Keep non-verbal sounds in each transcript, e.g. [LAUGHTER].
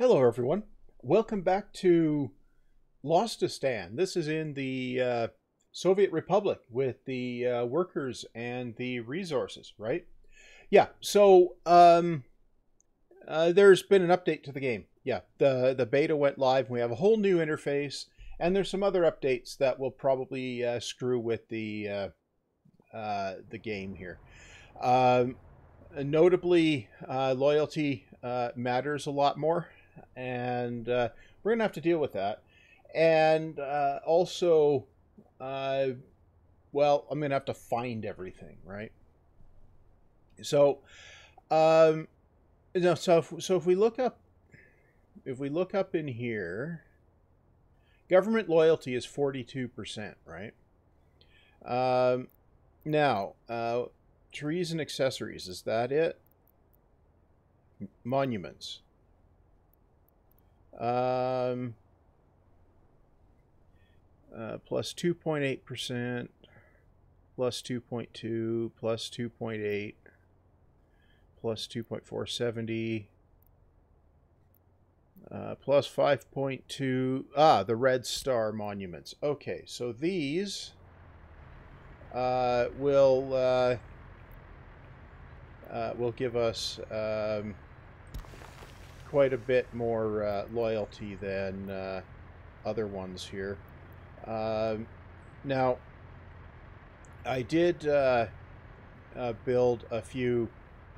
Hello, everyone. Welcome back to Lostistan. This is in the uh, Soviet Republic with the uh, workers and the resources, right? Yeah. So um, uh, there's been an update to the game. Yeah, the the beta went live. We have a whole new interface, and there's some other updates that will probably uh, screw with the uh, uh, the game here. Um, notably, loyalty matters a lot more and uh, we're gonna have to deal with that. And uh, also, uh, well, I'm gonna have to find everything, right? So, um, know, so if, so if we look up, if we look up in here, government loyalty is 42%, right? Um, now, uh, trees and accessories, is that it? Monuments. Um, uh, plus 2.8%, plus 2.2, plus 2.8, plus 2.470, uh, plus 5.2. Ah, the red star monuments. Okay, so these uh, will uh, uh will give us um, quite a bit more uh, loyalty than uh, other ones here. Um, now, I did uh, uh build a few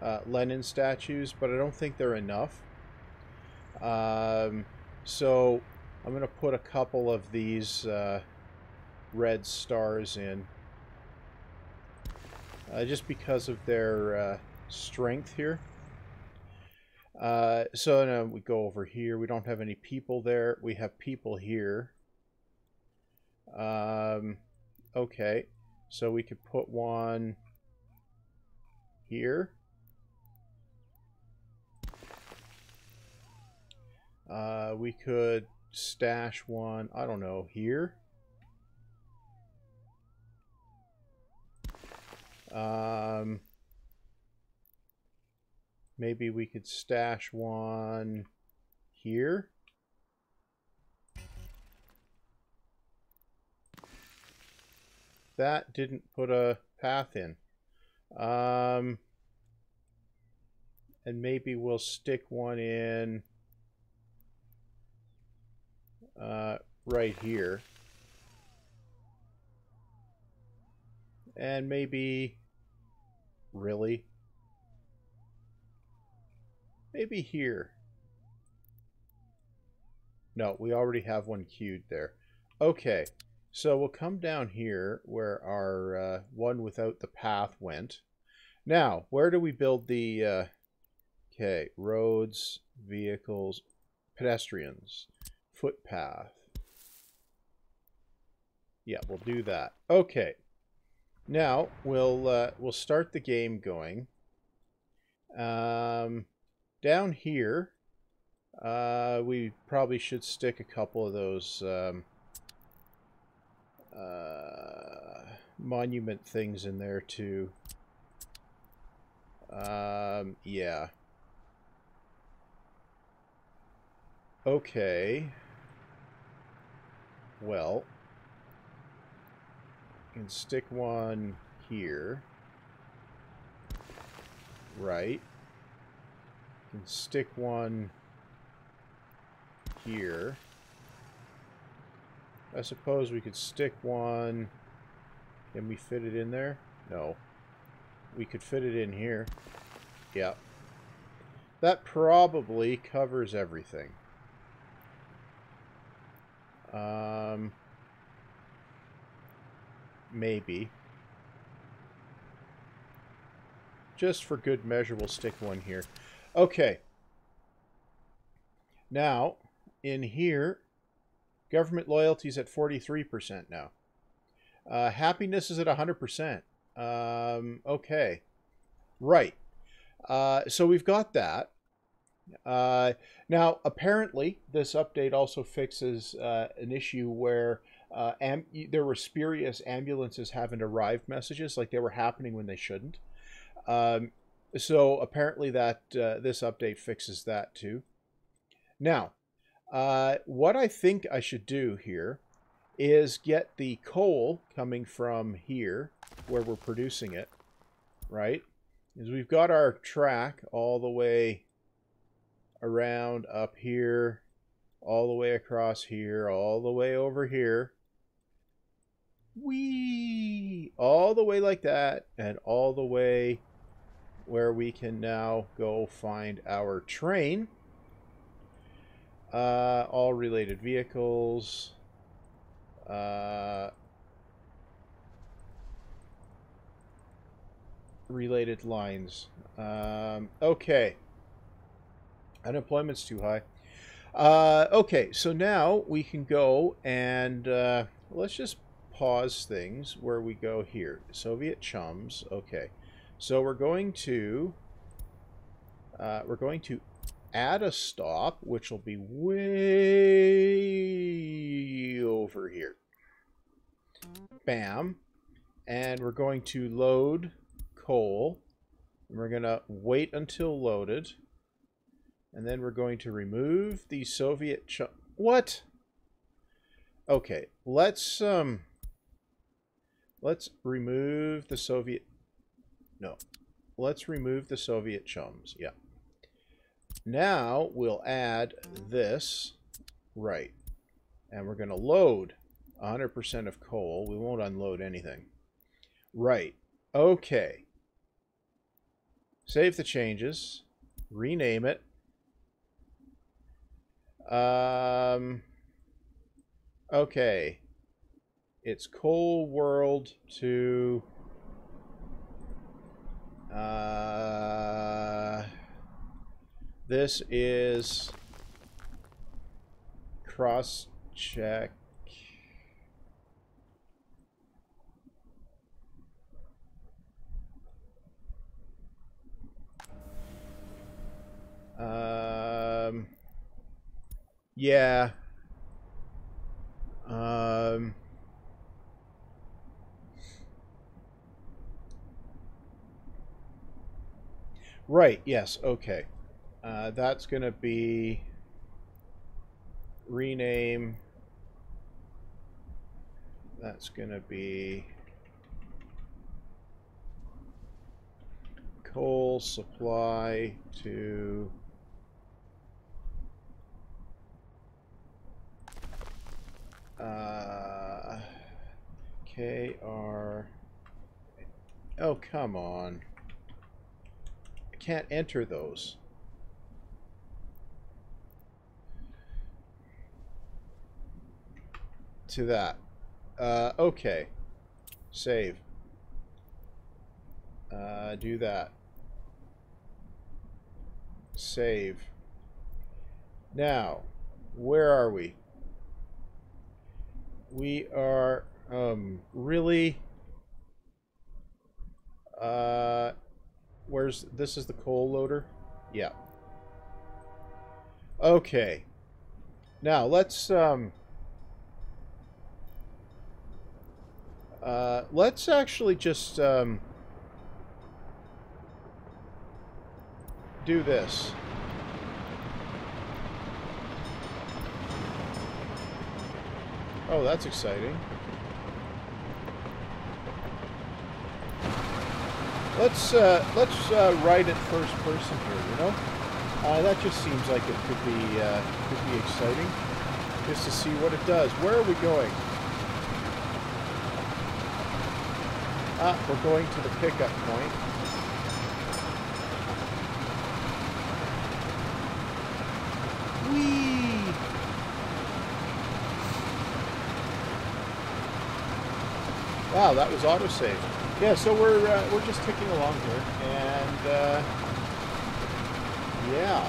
uh, Lenin statues, but I don't think they're enough. Um, so I'm going to put a couple of these uh, red stars in. just because of their strength here. Uh, so now we go over here. We don't have any people there. We have people here. Um, okay. So we could put one here. Uh, we could stash one, I don't know, here. Um, Maybe we could stash one here. That didn't put a path in. Um, and maybe we'll stick one in uh, right here. And maybe, really? Maybe here. No, we already have one queued there. Okay, so we'll come down here where our uh, one without the path went. Now, where do we build the... Uh, okay, roads, vehicles, pedestrians, footpath. Yeah, we'll do that. Okay. Now, we'll, uh, we'll start the game going. Um, down here, uh, we probably should stick a couple of those um, uh, monument things in there too. Um, yeah. Okay. Well, can stick one here. Right can stick one here. I suppose we could stick one... Can we fit it in there? No. We could fit it in here. Yeah. That probably covers everything. Um, maybe. Just for good measure, we'll stick one here. Okay. Now, in here, government loyalty is at 43% now. Uh, happiness is at 100%. Um, okay. Right. Uh, so we've got that. Uh, now, apparently, this update also fixes uh, an issue where uh, there were spurious ambulances haven't arrived messages, like they were happening when they shouldn't. Um, so apparently that uh, this update fixes that too. Now, uh, what I think I should do here is get the coal coming from here, where we're producing it, right? Is we've got our track all the way around up here, all the way across here, all the way over here. Wee! All the way like that, and all the way where we can now go find our train. Uh, all related vehicles. Uh, related lines. Um, okay. Unemployment's too high. Uh, okay, so now we can go and uh, let's just pause things where we go here. Soviet chums. Okay, so we're going to uh, we're going to add a stop, which will be way over here. Bam. And we're going to load coal. And we're going to wait until loaded. And then we're going to remove the Soviet... what? Okay, let's... um. Let's remove the Soviet... No. Let's remove the Soviet chums. Yeah. Now we'll add this right. And we're going to load 100% of coal. We won't unload anything. Right. Okay. Save the changes. Rename it. Um, okay. It's Coal World to... Uh, this is cross check. Um, yeah. Um, right, yes, okay. Uh, that's going to be rename. That's going to be coal supply to uh, KR. Oh, come on. Can't enter those. to that. Uh, okay. Save. Uh, do that. Save. Now, where are we? We are, um, really, uh, where's, this is the coal loader? Yeah. Okay. Now, let's, um, Uh, let's actually just um, do this. Oh, that's exciting. Let's uh, let's uh, write it first person here. You know, uh, that just seems like it could be uh, could be exciting, just to see what it does. Where are we going? Ah, we're going to the pickup point. Whee! Wow, that was autosave. Yeah, so we're uh, we're just ticking along here, and uh, yeah.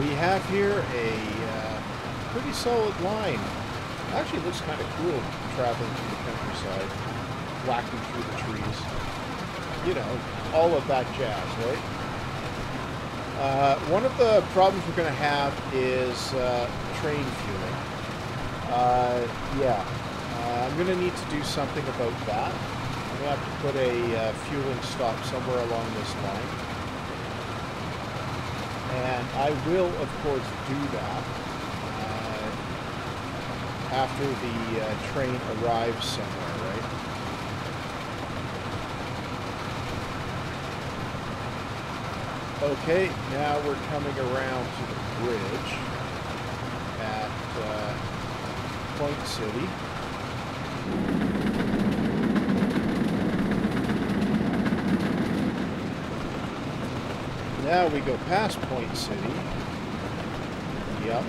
We have here a uh, pretty solid line. Actually, looks kind of cool traveling through the countryside, whacking through the trees. You know, all of that jazz, right? Uh, one of the problems we're going to have is uh, train fueling. Uh, yeah, uh, I'm going to need to do something about that. I'm going to have to put a uh, fueling stop somewhere along this line. And I will, of course, do that uh, after the uh, train arrives somewhere, right? Okay, now we're coming around to the bridge at uh, Point City. Now we go past Point City. Yep.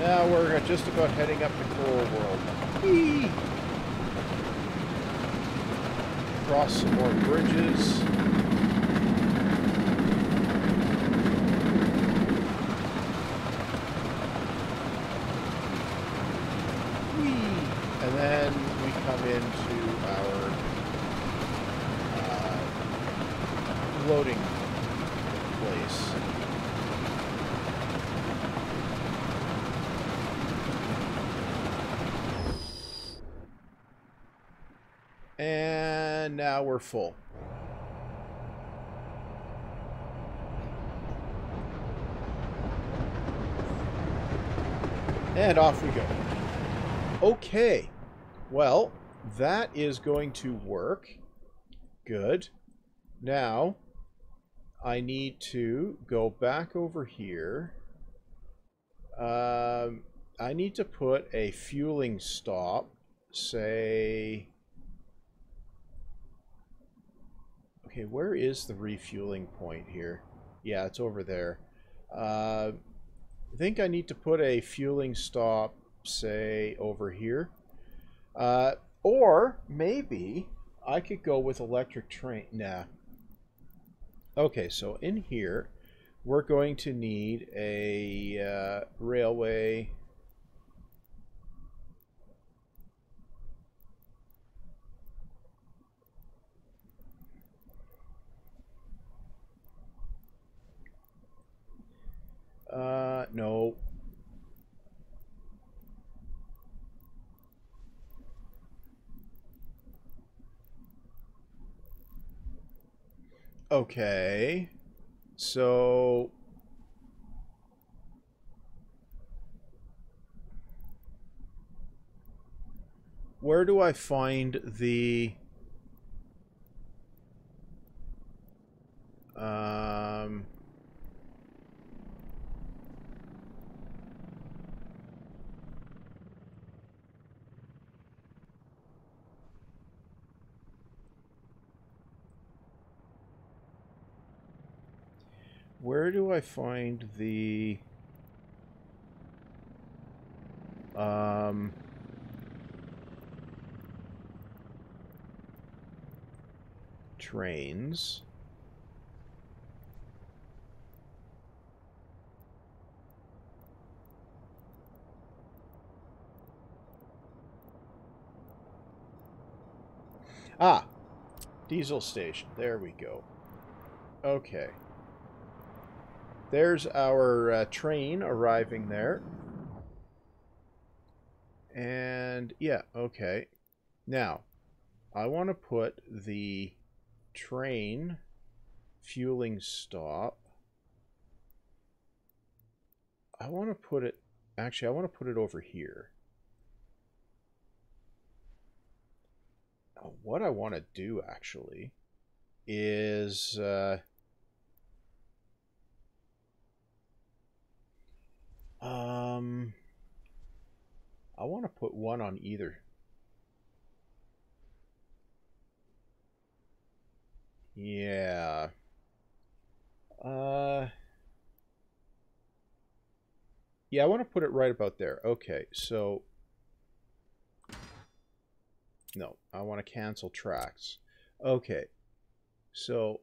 Now we're just about heading up to Coal World. Whee! Cross some more bridges. Whee! And then we come into our uh, place. And now we're full. And off we go. Okay. Well, that is going to work. Good. Now, I need to go back over here. Um, I need to put a fueling stop, say... Okay, where is the refueling point here? Yeah, it's over there. Uh, I think I need to put a fueling stop, say, over here. Uh, or maybe I could go with electric train. Nah. Okay, so in here, we're going to need a uh, railway. Uh, no. Okay. So... Where do I find the... Um... Where do I find the... Um... Trains. Ah! Diesel station. There we go. Okay. There's our uh, train arriving there. And yeah, okay. Now, I want to put the train fueling stop. I want to put it, actually, I want to put it over here. What I want to do, actually, is... Uh, Um, I want to put one on either. Yeah. Uh, yeah, I want to put it right about there. Okay, so... No, I want to cancel tracks. Okay, so...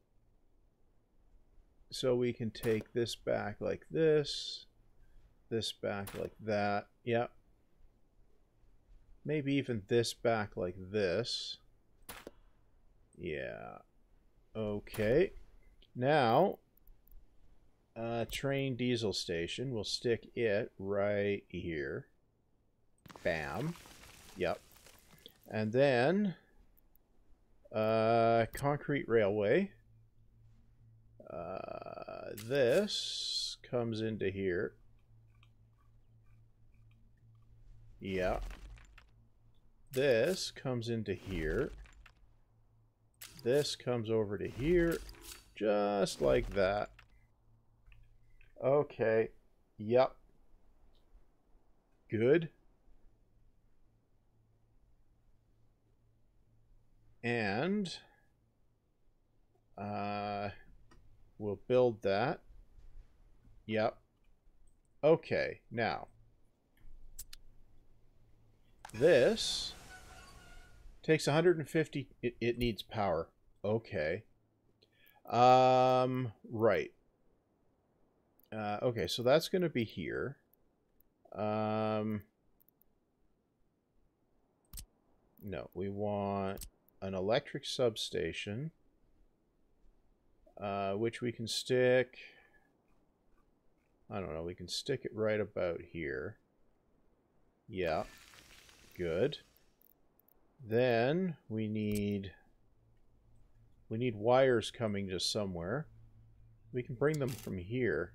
So we can take this back like this this back like that. Yep. Maybe even this back like this. Yeah. Okay. Now, uh, train diesel station. We'll stick it right here. Bam. Yep. And then uh, concrete railway. Uh, this comes into here. Yeah. This comes into here. This comes over to here. Just like that. Okay. Yep. Good. And uh, we'll build that. Yep. Okay, now this takes 150. It, it needs power. Okay. Um, right. Uh, okay, so that's going to be here. Um, no, we want an electric substation, uh, which we can stick, I don't know, we can stick it right about here. Yeah, good. Then we need, we need wires coming to somewhere. We can bring them from here.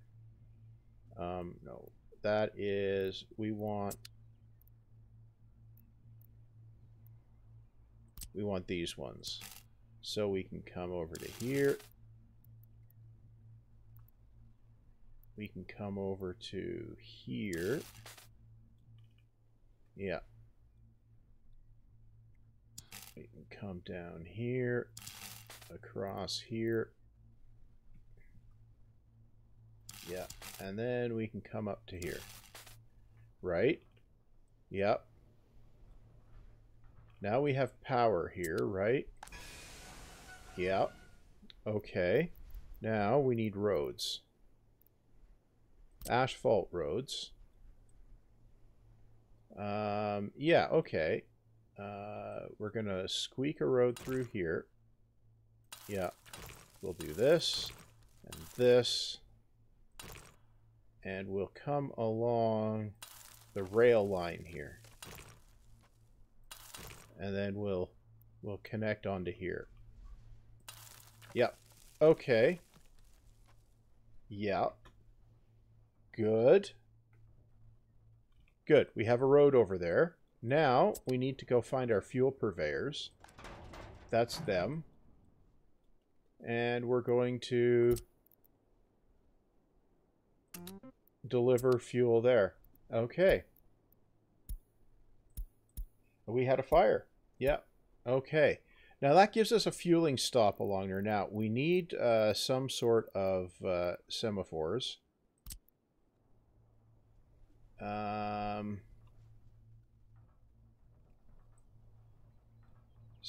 Um, no, that is, we want we want these ones. So we can come over to here. We can come over to here. Yeah. We can come down here, across here. Yeah, and then we can come up to here. Right? Yep. Now we have power here, right? Yep. Okay. Now we need roads. Asphalt roads. Um, yeah, okay. Uh, we're going to squeak a road through here. Yeah. We'll do this and this. And we'll come along the rail line here and then we'll we'll connect onto here. Yep. Okay. Yep. Good. Good. We have a road over there. Now we need to go find our fuel purveyors. That's them. And we're going to deliver fuel there. Okay. We had a fire. Yeah. Okay. Now that gives us a fueling stop along there. Now we need uh, some sort of uh, semaphores. Um,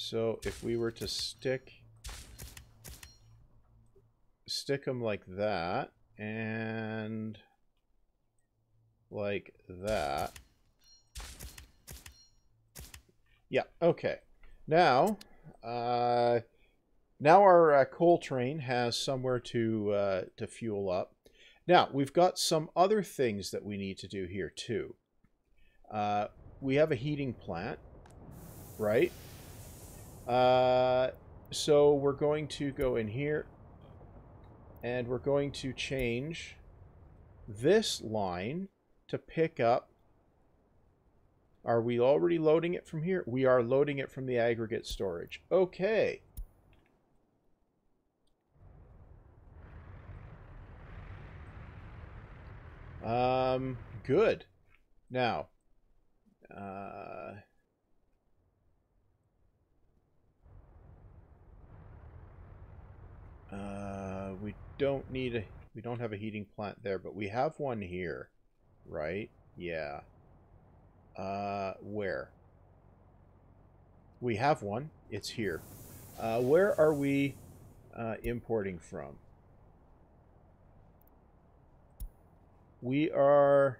so if we were to stick stick them like that and like that yeah, okay. Now, uh, now our uh, coal train has somewhere to, uh, to fuel up. Now, we've got some other things that we need to do here, too. Uh, we have a heating plant, right? Uh, so we're going to go in here, and we're going to change this line to pick up are we already loading it from here? We are loading it from the aggregate storage. Okay. Um, good. Now, uh, uh, we don't need a, we don't have a heating plant there, but we have one here, right? Yeah. Uh, where? We have one. It's here. Uh, where are we uh, importing from? We are...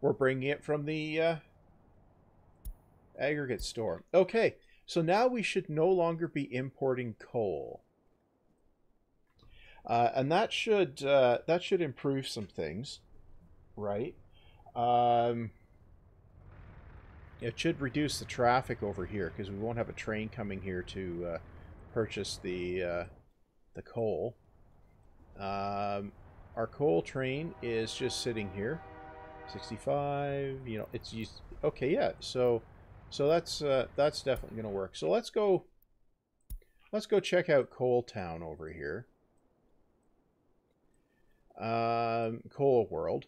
We're bringing it from the uh, aggregate store. Okay, so now we should no longer be importing coal. Uh, and that should uh, that should improve some things, right? Um, It should reduce the traffic over here because we won't have a train coming here to uh, purchase the uh, the coal. Um, our coal train is just sitting here. 65, you know, it's used. Okay, yeah. So, so that's uh, that's definitely going to work. So let's go. Let's go check out Coal Town over here. Um, Coal World.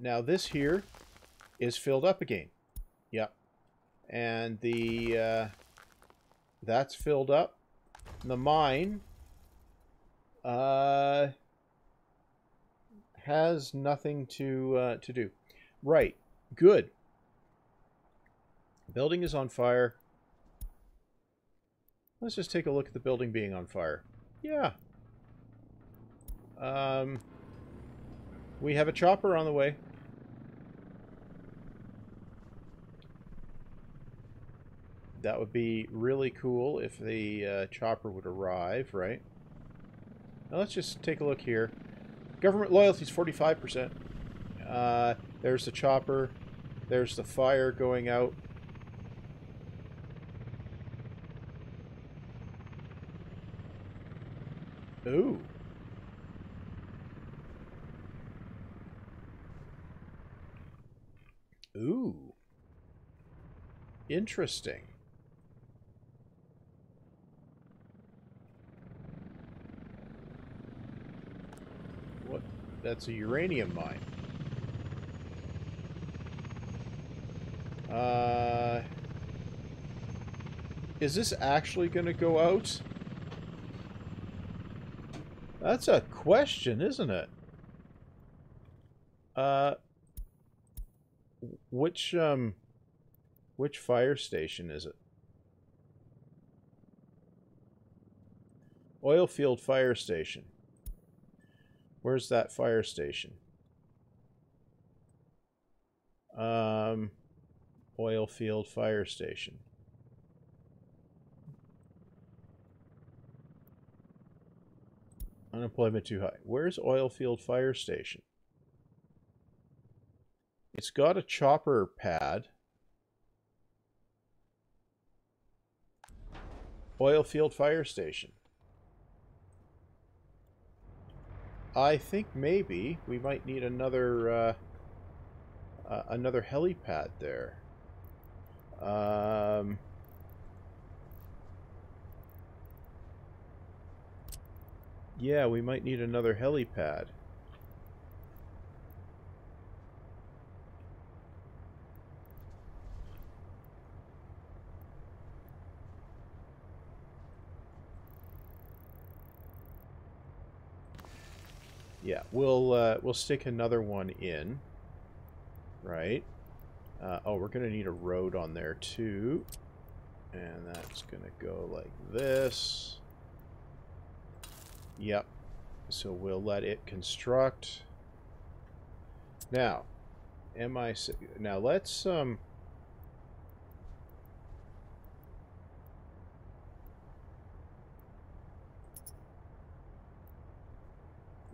Now this here is filled up again. Yep. And the uh, that's filled up. The mine uh, has nothing to uh, to do. Right. Good. Building is on fire. Let's just take a look at the building being on fire. Yeah. Um, we have a chopper on the way. That would be really cool if the uh, chopper would arrive, right? Now let's just take a look here. Government loyalty is 45%. Uh, there's the chopper. There's the fire going out. Ooh. Ooh. Interesting. What? That's a uranium mine. Uh, is this actually going to go out? That's a question, isn't it? Uh, which, um, which fire station is it? Oilfield Fire Station. Where's that fire station? Um, Oilfield Fire Station. Unemployment too high. Where's Oilfield Fire Station? It's got a chopper pad. Oilfield Fire Station. I think maybe we might need another uh, uh, another helipad there. Um, yeah, we might need another helipad. Yeah, we'll uh, we'll stick another one in, right? Uh, oh, we're to need a road on there too. And that's to go like this. Yep. So we'll let it construct. Now, am I... Now let's... um.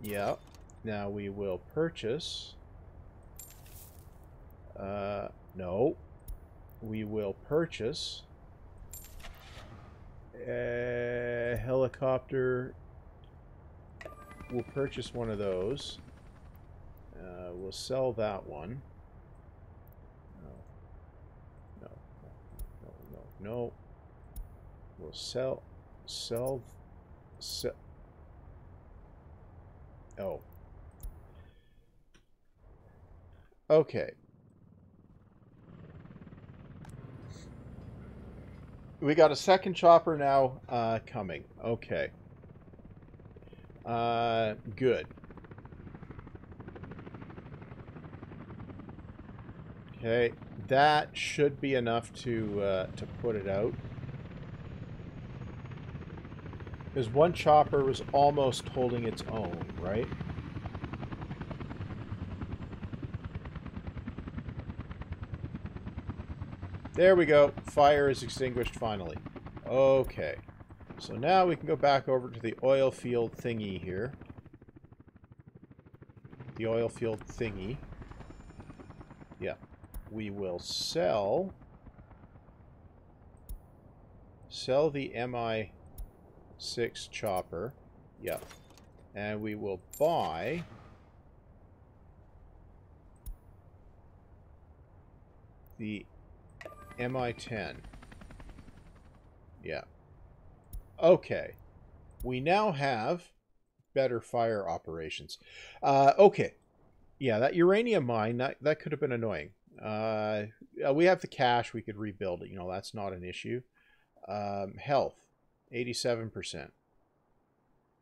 Yep. Now we will purchase... Uh, no. We will purchase a helicopter. We'll purchase one of those. Uh, we'll sell that one. No. No. No. No. No. We'll sell. Sell. Sell. Oh. Okay. we got a second chopper now uh, coming. Okay. Uh, good. Okay, that should be enough to uh, to put it out. Because one chopper was almost holding its own, right? There we go. Fire is extinguished finally. Okay. So now we can go back over to the oil field thingy here. The oil field thingy. Yeah. we will sell sell the MI6 chopper. Yep. And we will buy the MI10. Yeah. Okay. We now have better fire operations. Uh, okay. Yeah, that uranium mine, that, that could have been annoying. Uh, we have the cash. We could rebuild it. You know, that's not an issue. Um, health, 87%.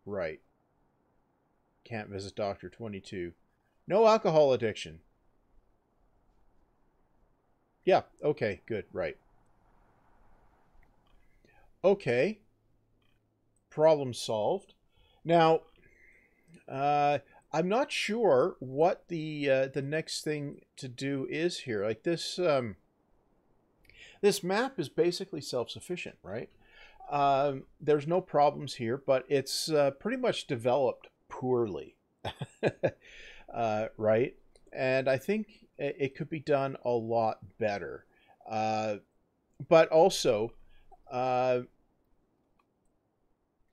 Right. Can't visit doctor, 22. No alcohol addiction. Yeah, okay, good, right. Okay. Problem solved. Now, uh, I'm not sure what the uh, the next thing to do is here. Like this, um, this map is basically self-sufficient, right? Um, there's no problems here, but it's uh, pretty much developed poorly, [LAUGHS] uh, right? And I think it could be done a lot better. Uh, but also, uh,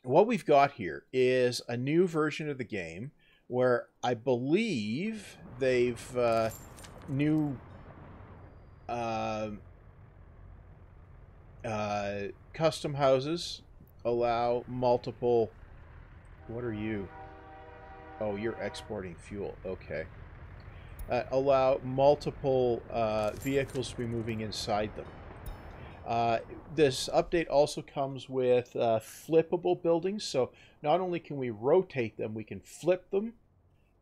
what we've got here is a new version of the game where I believe they've uh, new uh, uh, custom houses allow multiple. What are you? Oh, you're exporting fuel. Okay. Uh, allow multiple uh, vehicles to be moving inside them. Uh, this update also comes with uh, flippable buildings, so not only can we rotate them, we can flip them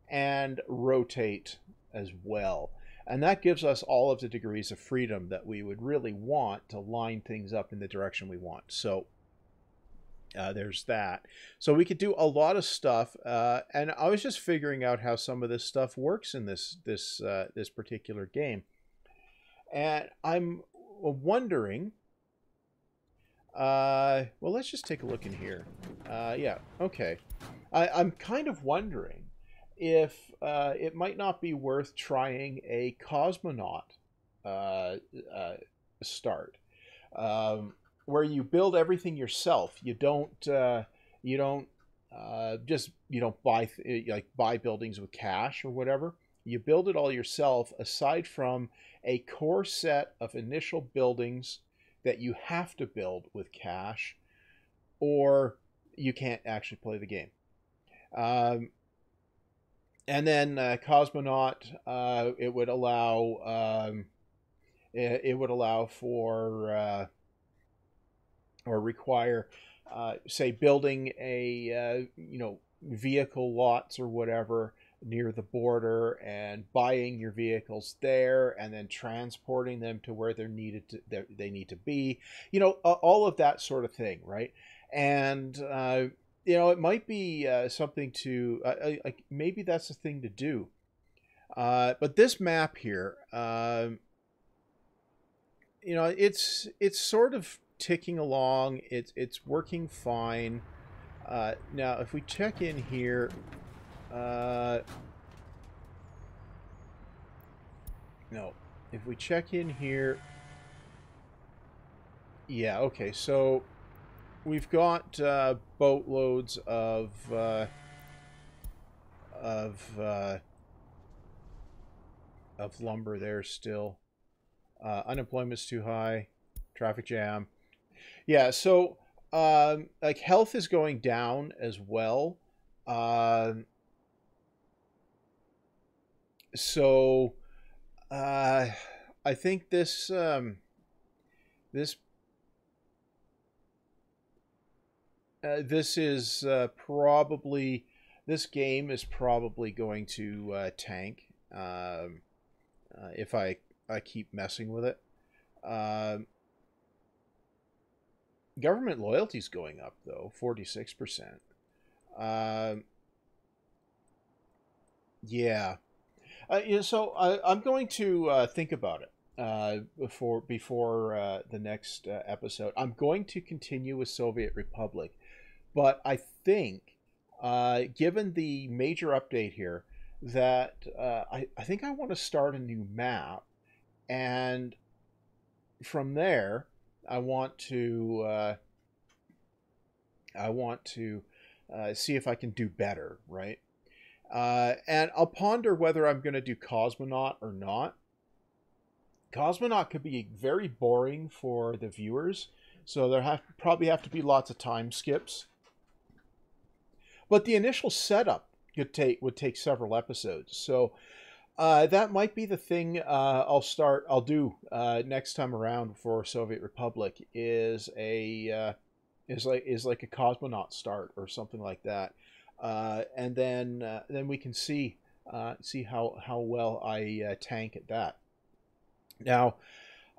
and rotate as well. And that gives us all of the degrees of freedom that we would really want to line things up in the direction we want. So uh, there's that. So we could do a lot of stuff, uh, and I was just figuring out how some of this stuff works in this this uh, this particular game, and I'm wondering. Uh, well, let's just take a look in here. Uh, yeah, okay. I, I'm kind of wondering if uh, it might not be worth trying a cosmonaut start. Um, where you build everything yourself. You don't uh, you don't uh, just you don't buy eh, like buy buildings with cash or whatever. You build it all yourself. Aside from a core set of initial buildings that you have to build with cash, or you can't actually play the game. Um, and then uh, Cosmonaut, uh, it would allow um, it, it, would allow for uh, or require, uh, say, building a uh, you know vehicle lots or whatever near the border and buying your vehicles there and then transporting them to where they're needed to they need to be. You know all of that sort of thing right? And uh, you know it might be uh, something to uh, like maybe that's the thing to do uh, but this map here um, you know it's it's sort of ticking along. It's it's working fine. Uh, now, if we check in here, uh, no, if we check in here, yeah, okay. So we've got uh, boatloads of uh, of uh, of lumber there still. Uh, unemployment's too high, traffic jam. Yeah, so um, like health is going down as well. Um, so uh, I think this um, this uh, this is uh, probably this game is probably going to uh, tank um, uh, if I I keep messing with it. Um, Government loyalty is going up though, forty six percent. Um, yeah, uh, yeah. So I, am going to think about it uh, before before uh, the next uh, episode. I'm going to continue with Soviet Republic, but I think, uh, given the major update here, that I, I think I want to start a new map and from there, I want to uh, I want to uh, see if I can do better, right? Uh, and I'll ponder whether I'm going to do Cosmonaut or not. Cosmonaut could be very boring for the viewers, so there have probably have to be lots of time skips. But the initial setup could take would take several episodes, so uh, that might be the thing uh, I'll start. I'll do uh, next time around for Soviet Republic is a uh, is like is like a cosmonaut start or something like that, uh, and then uh, then we can see see how how well I tank at that. Now,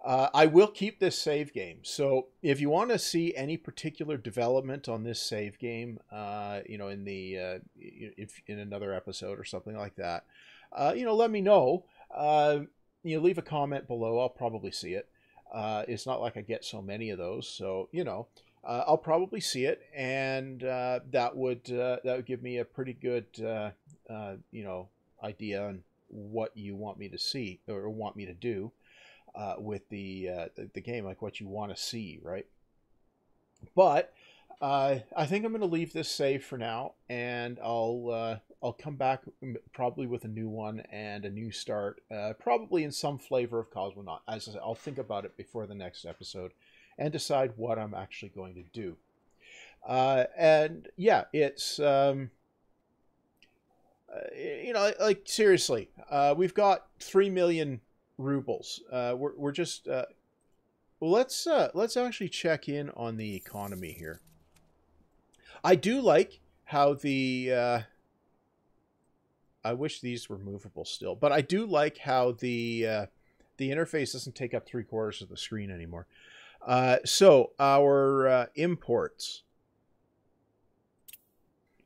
uh, I will keep this save game. So if you want to see any particular development on this save game, uh, you know, in the uh, if in another episode or something like that, uh, you know, let me know. Uh, you know, leave a comment below. I'll probably see it. Uh, it's not like I get so many of those, so you know, I'll probably see it, and that would that would give me a pretty good you know idea on what you want me to see or want me to do uh, with the, uh, the, the game, like what you want to see, right? But uh, I think I'm going to leave this save for now, and I'll uh, I'll come back probably with a new one and a new start, uh, probably in some flavor of Cosmonaut. As I said, I'll think about it before the next episode and decide what I'm actually going to do. Uh, and yeah, it's um, you know like seriously, uh, we've got three million rubles. Uh, we're we're just uh, well, let's uh, let's actually check in on the economy here. I do like how the uh, I wish these were movable still, but I do like how the uh, the interface doesn't take up three quarters of the screen anymore. Uh, so our uh, imports.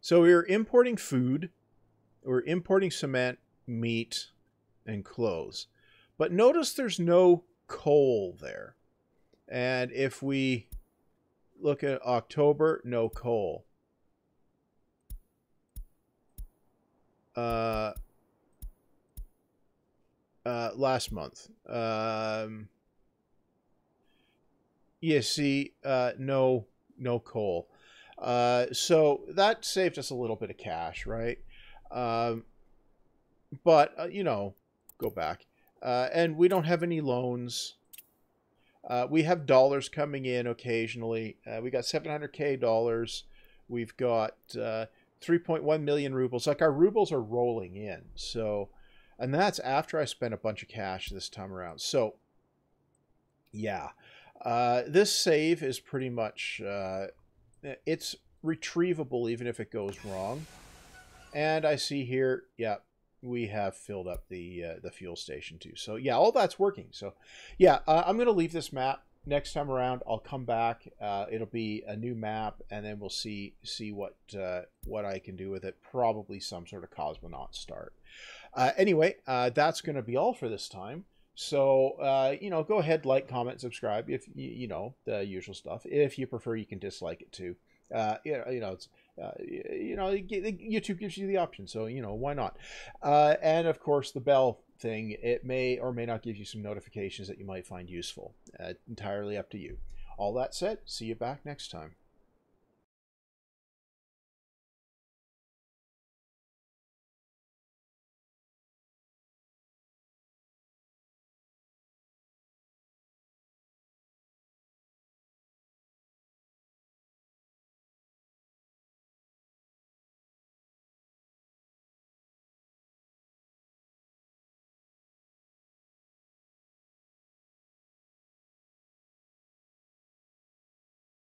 So we're importing food, we're importing cement, meat, and clothes. But notice there's no coal there. And if we look at October, no coal. Uh, uh, last month. Um, you see, uh, no, no coal. Uh, so that saved us a little bit of cash, right? Um, but, uh, you know, go back. Uh, and we don't have any loans. Uh, we have dollars coming in occasionally. Uh, we got 700k dollars. We've got uh, 3.1 million rubles. Like our rubles are rolling in. So, and that's after I spent a bunch of cash this time around. So, yeah, uh, this save is pretty much uh, it's retrievable even if it goes wrong. And I see here, yeah, we have filled up the uh, the fuel station too. So yeah, all that's working. So yeah, uh, I'm gonna leave this map next time around. I'll come back. Uh, it'll be a new map, and then we'll see see what uh, what I can do with it. Probably some sort of cosmonaut start. Uh, anyway, uh, that's gonna be all for this time. So you know, go ahead, like, comment, subscribe if you, you know the usual stuff. If you prefer, you can dislike it too. you know, you know it's uh, you know, YouTube gives you the option, so you know why not? Uh, and of course, the bell thing it may or may not give you some notifications that you might find useful. Uh, entirely up to you. All that said, see you back next time.